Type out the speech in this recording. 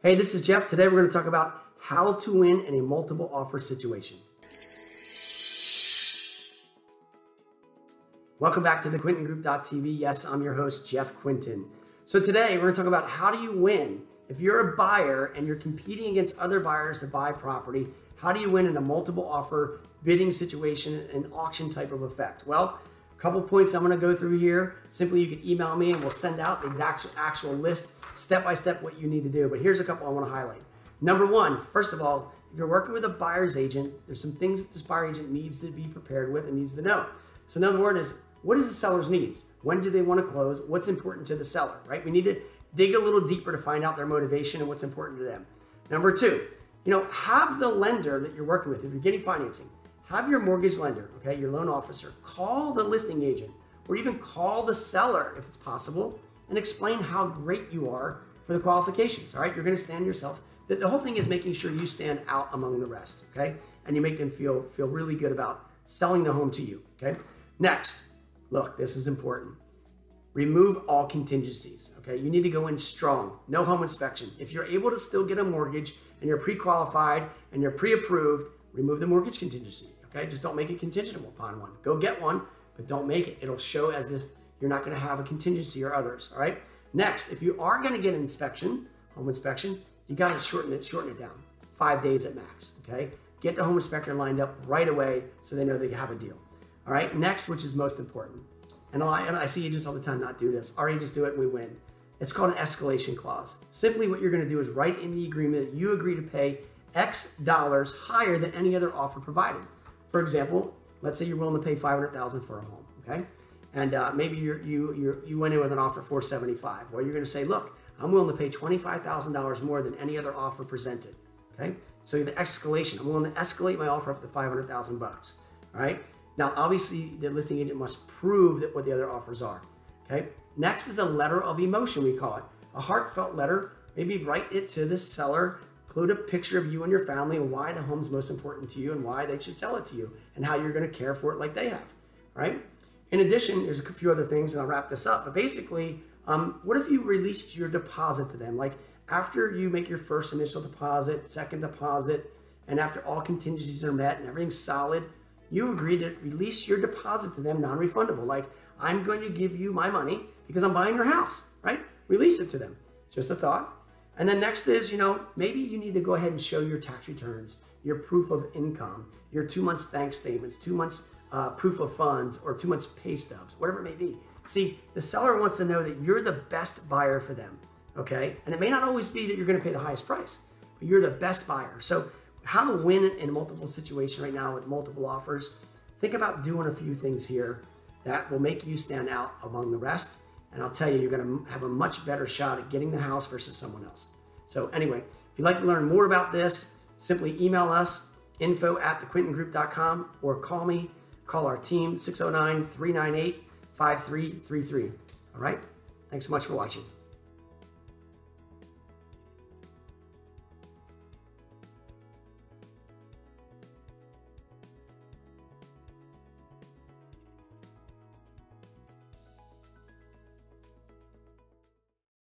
Hey, this is Jeff. Today we're going to talk about how to win in a multiple offer situation. Welcome back to the QuintinGroup.tv. Yes, I'm your host, Jeff Quintin. So today we're going to talk about how do you win if you're a buyer and you're competing against other buyers to buy property. How do you win in a multiple offer bidding situation, an auction type of effect? Well, a couple points I'm going to go through here. Simply, you can email me and we'll send out the exact actual list step by step what you need to do. But here's a couple I want to highlight. Number one, first of all, if you're working with a buyer's agent, there's some things that this buyer agent needs to be prepared with and needs to know. So another word is, what is the seller's needs? When do they want to close? What's important to the seller, right? We need to dig a little deeper to find out their motivation and what's important to them. Number two, you know, have the lender that you're working with, if you're getting financing, have your mortgage lender, okay, your loan officer, call the listing agent or even call the seller if it's possible and explain how great you are for the qualifications. All right, you're going to stand yourself. The, the whole thing is making sure you stand out among the rest. Okay, and you make them feel feel really good about selling the home to you. Okay. Next, look, this is important. Remove all contingencies. Okay, you need to go in strong. No home inspection. If you're able to still get a mortgage and you're pre-qualified and you're pre-approved, remove the mortgage contingency. Okay, just don't make it contingent upon one. Go get one, but don't make it. It'll show as if you're not going to have a contingency or others. All right. Next, if you are going to get an inspection, home inspection, you got to shorten it, shorten it down. Five days at max. Okay. Get the home inspector lined up right away so they know they have a deal. All right. Next, which is most important, and I, and I see agents all the time not do this. Our agents do it we win. It's called an escalation clause. Simply, what you're going to do is write in the agreement that you agree to pay X dollars higher than any other offer provided. For example, let's say you're willing to pay 500,000 for a home. Okay? And uh, maybe you you you you went in with an offer 475 well you're going to say look i'm willing to pay $25000 more than any other offer presented okay? So the escalation i'm willing to escalate my offer up to 500000 bucks all right? Now obviously the listing agent must prove that what the other offers are okay? Next is a letter of emotion we call it. A heartfelt letter maybe write it to the seller include a picture of you and your family and why the home's most important to you and why they should sell it to you and how you're going to care for it like they have right in addition, there's a few other things, and I'll wrap this up. But basically, um, what if you released your deposit to them? Like after you make your first initial deposit, second deposit, and after all contingencies are met and everything's solid, you agree to release your deposit to them non-refundable. Like I'm going to give you my money because I'm buying your house, right? Release it to them. Just a thought. And then next is, you know, maybe you need to go ahead and show your tax returns, your proof of income, your two months bank statements, two months uh, proof of funds or two months pay stubs, whatever it may be. See, the seller wants to know that you're the best buyer for them, okay? And it may not always be that you're gonna pay the highest price, but you're the best buyer. So how to win in multiple situation right now with multiple offers, think about doing a few things here that will make you stand out among the rest. And I'll tell you, you're gonna have a much better shot at getting the house versus someone else. So anyway, if you'd like to learn more about this, simply email us, info at thequintingroup.com or call me Call our team 609 398 5333. All right? Thanks so much for watching.